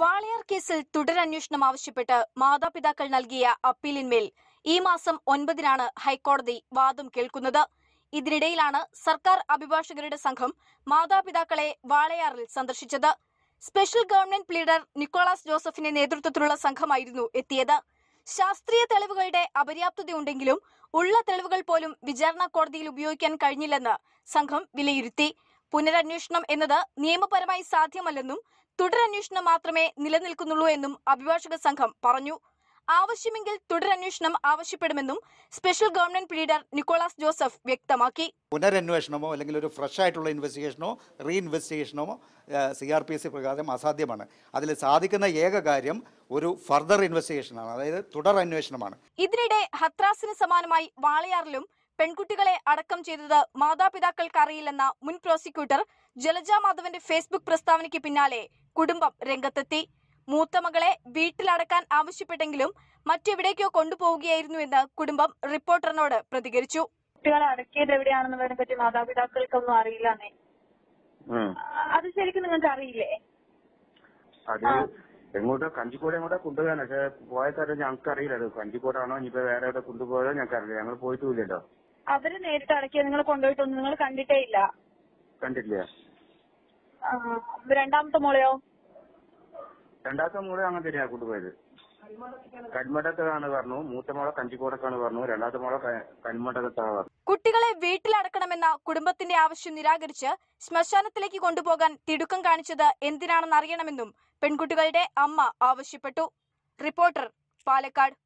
വാളയാർ കേസിൽ തുടരന്വേഷണം ആവശ്യപ്പെട്ട് മാതാപിതാക്കൾ നൽകിയ അപ്പീലിന്മേൽ ഈ മാസം ഒൻപതിനാണ് ഹൈക്കോടതി വാദം കേൾക്കുന്നത്. ഇതിനിടയിലാണ് സർക്കാർ അഭിഭാഷകരുടെ സംഘം മാതാപിതാക്കളെ വാളയാറിൽ സന്ദർശിച്ചത്. സ്പെഷ്യൽ ഗവൺമെന്റ് ലീഡർ നിക്കോളാസ് ജോസഫിന്റെ നേതൃത്വത്തിലുള്ള സംഘമായിരുന്നു എത്തിയത്. ശാസ്ത്രീയ തെളിവുകളുടെ അപര്യാപ്തതയുണ്ടെങ്കിലും ഉള്ള തെളിവുകൾ പോലും വിചാരണ കോടതിയിൽ ഉപയോഗിക്കാൻ കഴിഞ്ഞില്ലെന്ന് സംഘം വിലയിരുത്തി. പുനരന്വേഷണം എന്നത് നിയമപരമായി സാധ്യമല്ലെന്നും തുടരന്വേഷണം മാത്രമേ നിലനിൽക്കുന്നുള്ളൂ എന്നും അഭിഭാഷക സംഘം പറഞ്ഞു. ആവശ്യമെങ്കിൽ തുടരന്വേഷണം ആവശ്യപ്പെടുമെന്നും special government leader Nicholas Joseph വ്യക്തമാക്കി. പുനരന്വേഷണമോ അല്ലെങ്കിൽ ഒരു ഫ്രഷ് ആയിട്ടുള്ള ഇൻവെസ്റ്റിഗേഷനോ റീ ഇൻവെസ്റ്റിഗേഷനോ സി ആർ പി എസ് പ്രകാരം അസാധ്യമാണ്. അതിൽ സാധിക്കുന്ന ഏക കാര്യം ഒരു ഫർദർ ഇൻവെസ്റ്റിഗേഷൻ ആണ്. അതായത് തുടർ അന്വേഷണമാണ് ഇതിനിടെ ഹത്രാസിന് സമാനമായി വാളയാറിലും പെൺകുട്ടികളെ അടക്കം ചെയ്തത് മാതാപിതാക്കൾക്ക് അറിയില്ലെന്ന മുൻ പ്രോസിക്യൂട്ടർ ജലജ മാധവന്റെ ഫേസ്ബുക്ക് പ്രസ്താവനയ്ക്ക് പിന്നാലെ കുടുംബം രംഗത്തെത്തി. മൂത്ത മകളെ വീട്ടിലടക്കാൻ ആവശ്യപ്പെട്ടെങ്കിലും മറ്റെവിടേക്കോ കൊണ്ടുപോവുകയായിരുന്നുവെന്ന് കുടുംബം റിപ്പോർട്ടറിനോട് പ്രതികരിച്ചു. കുട്ടികളെ അടക്കിയത് എവിടെയാണെന്നുള്ളതിനെ പറ്റി മാതാപിതാക്കൾക്കൊന്നും അറിയില്ലെന്നേ. അത് ശരിക്കും നിങ്ങൾക്ക് അറിയില്ലേ അത് എങ്ങോട്ടോ? കഞ്ചിക്കോട് എങ്ങോട്ടോ കൊണ്ടുപോകാൻ പക്ഷെ പോയ കാര്യം ഞങ്ങൾക്ക് അറിയില്ല അത് കഞ്ചിക്കോടാണോ? ഇനിയിപ്പോ വേറെ എവിടെ കൊണ്ടുപോയോ ഞങ്ങൾക്ക് അറിയില്ല. ഞങ്ങൾ പോയിട്ടില്ലല്ലോ അവർ നേരിട്ട് അടക്കിയ? നിങ്ങൾ കൊണ്ടുപോയിട്ടൊന്നും? നിങ്ങൾ കണ്ടിട്ടേ ഇല്ല. കണ്ടില്ല രണ്ടാമത്തെ മോളെയോ? രണ്ടാമത്തെ മോൾ അങ്ങനെ തന്നെയാ കൊണ്ടുപോയത്. കന്മടത്താണ് പറഞ്ഞു. മൂത്ത മോളെ കഞ്ചിക്കോടക്കാണ് പറഞ്ഞു. രണ്ടാമത്തെ മോളെ കന്മടത്താണ് പറഞ്ഞു. കുട്ടികളെ വീട്ടിലടക്കണമെന്ന കുടുംബത്തിന്റെ ആവശ്യം നിരാകരിച്ച് ശ്മശാനത്തിലേക്ക് കൊണ്ടുപോകാൻ തിടുക്കം കാണിച്ചത് എന്തിനാണെന്ന് അറിയണമെന്നും പെൺകുട്ടികളുടെ അമ്മ ആവശ്യപ്പെട്ടു. റിപ്പോർട്ടർ പാലക്കാട്.